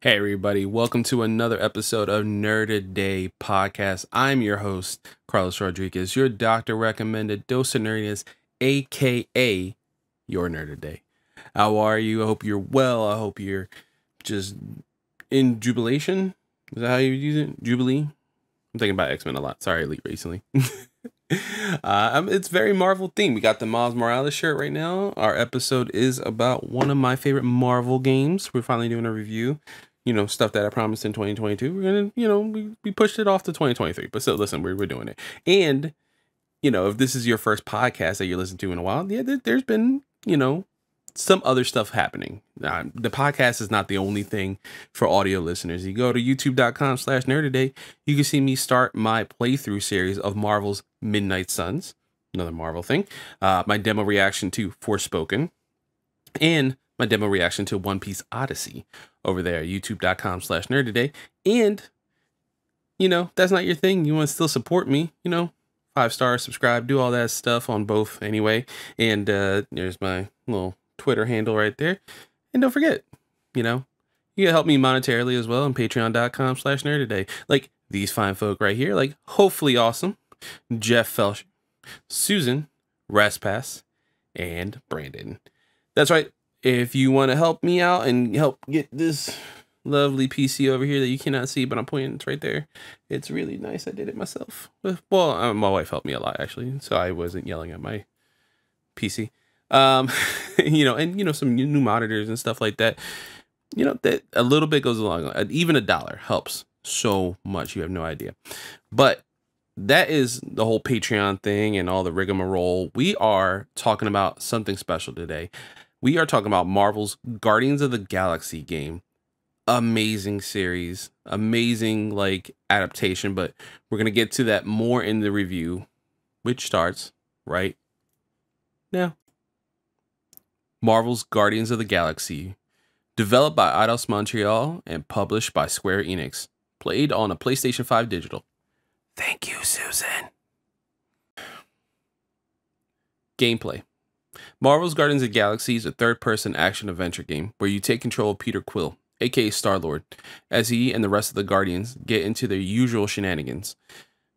Hey, everybody, welcome to another episode of Nerd a Day podcast. I'm your host, Carlos Rodriguez, your doctor recommended dose of nerdiness, aka your Nerd a Day. How are you? I hope you're well. I hope you're just in jubilation. Is that how you use it? Jubilee? I'm thinking about X Men a lot. Sorry, Elite recently. uh, um, it's very Marvel themed. We got the Miles Morales shirt right now. Our episode is about one of my favorite Marvel games. We're finally doing a review. You know, stuff that I promised in 2022. We're gonna, you know, we, we pushed it off to 2023. But still, listen, we're, we're doing it. And, you know, if this is your first podcast that you're listening to in a while, yeah, there, there's been, you know, some other stuff happening. The podcast is not the only thing for audio listeners. You go to youtube.com slash nerdaday, you can see me start my playthrough series of Marvel's Midnight Suns, another Marvel thing, uh, my demo reaction to Forspoken, and my demo reaction to One Piece Odyssey over there, youtube.com slash nerdaday. And, you know, that's not your thing. You want to still support me, you know, five stars, subscribe, do all that stuff on both anyway. And uh, there's my little Twitter handle right there. And don't forget, you know, you can help me monetarily as well on patreon.com slash nerdaday. Like these fine folk right here, like hopefully awesome, Jeff Felsh, Susan, Raspass, and Brandon. That's right. If you want to help me out and help get this lovely PC over here that you cannot see, but I'm pointing it's right there. It's really nice. I did it myself. Well, uh, my wife helped me a lot actually, so I wasn't yelling at my PC um you know and you know some new monitors and stuff like that. You know that a little bit goes along even a dollar helps so much you have no idea. But that is the whole patreon thing and all the rigmarole. We are talking about something special today. We are talking about marvel's guardians of the galaxy game. Amazing series amazing like adaptation but we're gonna get to that more in the review which starts right now Marvel's Guardians of the Galaxy, developed by Eidos Montreal and published by Square Enix, played on a PlayStation 5 digital. Thank you, Susan. Gameplay Marvel's Guardians of the Galaxy is a third person action adventure game where you take control of Peter Quill, aka Star Lord, as he and the rest of the Guardians get into their usual shenanigans.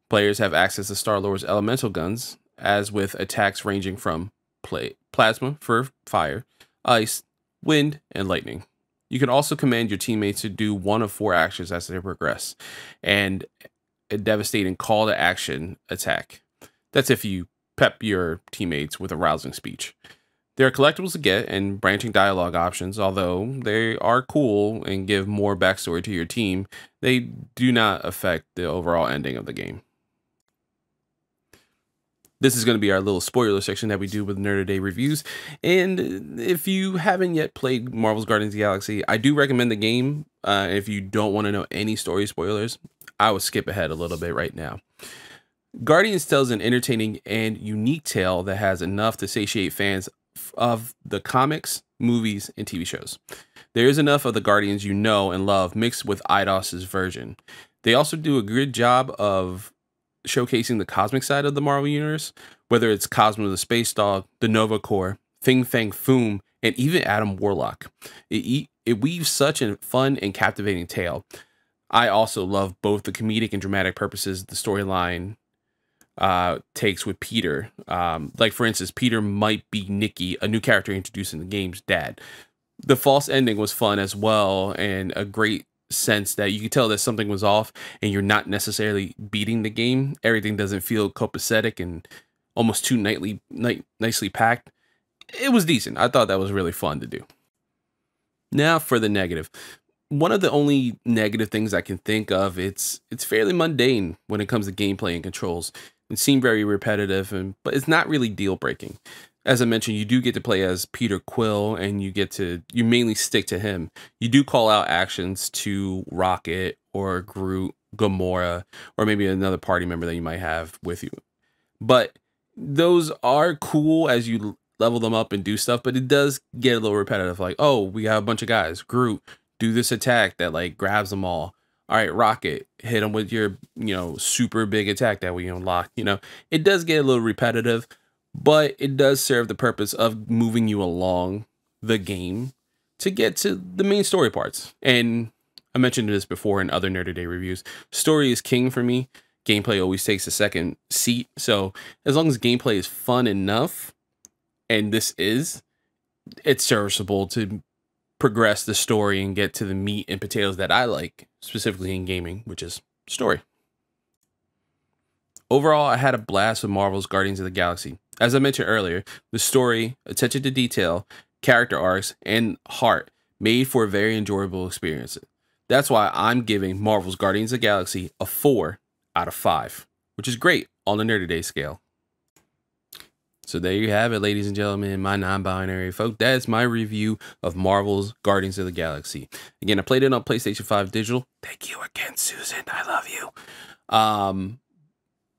Players have access to Star Lord's elemental guns, as with attacks ranging from play, plasma for fire, ice, wind, and lightning. You can also command your teammates to do one of four actions as they progress, and a devastating call to action attack. That's if you pep your teammates with a rousing speech. There are collectibles to get and branching dialogue options, although they are cool and give more backstory to your team, they do not affect the overall ending of the game this is going to be our little spoiler section that we do with Nerd Day reviews. And if you haven't yet played Marvel's Guardians of the Galaxy, I do recommend the game. Uh, if you don't want to know any story spoilers, I would skip ahead a little bit right now. Guardians tells an entertaining and unique tale that has enough to satiate fans of the comics, movies, and TV shows. There is enough of the Guardians you know and love mixed with Eidos's version. They also do a good job of showcasing the cosmic side of the Marvel universe, whether it's Cosmo the Space Dog, the Nova Corps, Fin Fang Foom, and even Adam Warlock. It, it weaves such a fun and captivating tale. I also love both the comedic and dramatic purposes the storyline uh, takes with Peter. Um, like, for instance, Peter might be Nikki, a new character introduced in the game's dad. The false ending was fun as well and a great sense that you can tell that something was off and you're not necessarily beating the game. Everything doesn't feel copacetic and almost too nightly, night, nicely packed. It was decent. I thought that was really fun to do. Now for the negative. One of the only negative things I can think of, it's it's fairly mundane when it comes to gameplay and controls. It seemed very repetitive and but it's not really deal breaking as I mentioned, you do get to play as Peter Quill and you get to, you mainly stick to him. You do call out actions to Rocket or Groot, Gamora, or maybe another party member that you might have with you. But those are cool as you level them up and do stuff, but it does get a little repetitive. Like, oh, we have a bunch of guys. Groot, do this attack that like grabs them all. All right, Rocket, hit them with your, you know, super big attack that we unlock. You know, it does get a little repetitive but it does serve the purpose of moving you along the game to get to the main story parts. And I mentioned this before in other Nerd Day reviews. Story is king for me. Gameplay always takes a second seat. So as long as gameplay is fun enough, and this is, it's serviceable to progress the story and get to the meat and potatoes that I like, specifically in gaming, which is story. Overall, I had a blast with Marvel's Guardians of the Galaxy. As I mentioned earlier, the story, attention to detail, character arcs, and heart made for a very enjoyable experience. That's why I'm giving Marvel's Guardians of the Galaxy a 4 out of 5, which is great on the Nerd Day scale. So there you have it, ladies and gentlemen, my non-binary folk. That's my review of Marvel's Guardians of the Galaxy. Again, I played it on PlayStation 5 digital. Thank you again, Susan. I love you. Um,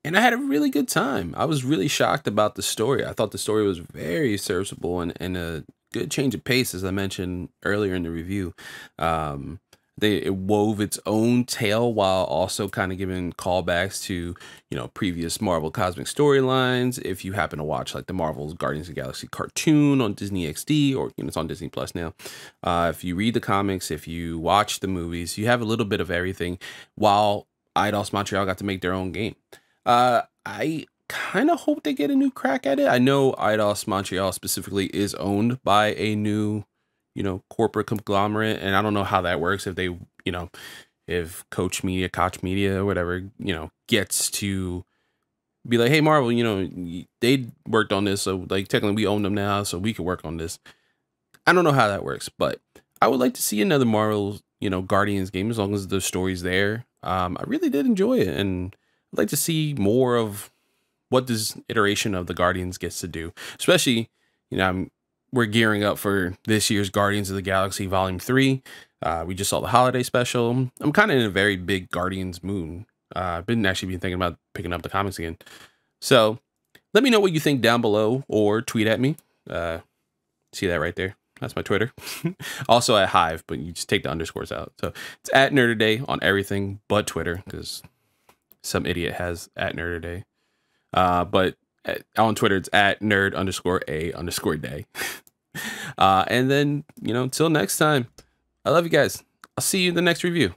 and I had a really good time. I was really shocked about the story. I thought the story was very serviceable and, and a good change of pace, as I mentioned earlier in the review. Um, they it wove its own tale while also kind of giving callbacks to you know previous Marvel cosmic storylines. If you happen to watch like the Marvel's Guardians of Galaxy cartoon on Disney XD or you know it's on Disney Plus now, uh, if you read the comics, if you watch the movies, you have a little bit of everything. While Eidos Montreal got to make their own game, uh, I kind of hope they get a new crack at it. I know Eidos Montreal specifically is owned by a new you know, corporate conglomerate. And I don't know how that works if they, you know, if Coach Media, Koch Media, or whatever, you know, gets to be like, hey, Marvel, you know, they worked on this. So, like, technically we own them now. So we can work on this. I don't know how that works, but I would like to see another Marvel, you know, Guardians game as long as the story's there. Um, I really did enjoy it. And I'd like to see more of what this iteration of the Guardians gets to do, especially, you know, I'm we're gearing up for this year's Guardians of the Galaxy Volume 3. Uh, we just saw the holiday special. I'm kind of in a very big Guardians mood. Uh, I've been actually been thinking about picking up the comics again. So let me know what you think down below or tweet at me. Uh, see that right there? That's my Twitter. also at Hive, but you just take the underscores out. So it's at Nerdaday on everything but Twitter because some idiot has at Nerdaday. Uh, but at, on Twitter, it's at nerd underscore a underscore day. uh, and then, you know, until next time, I love you guys. I'll see you in the next review.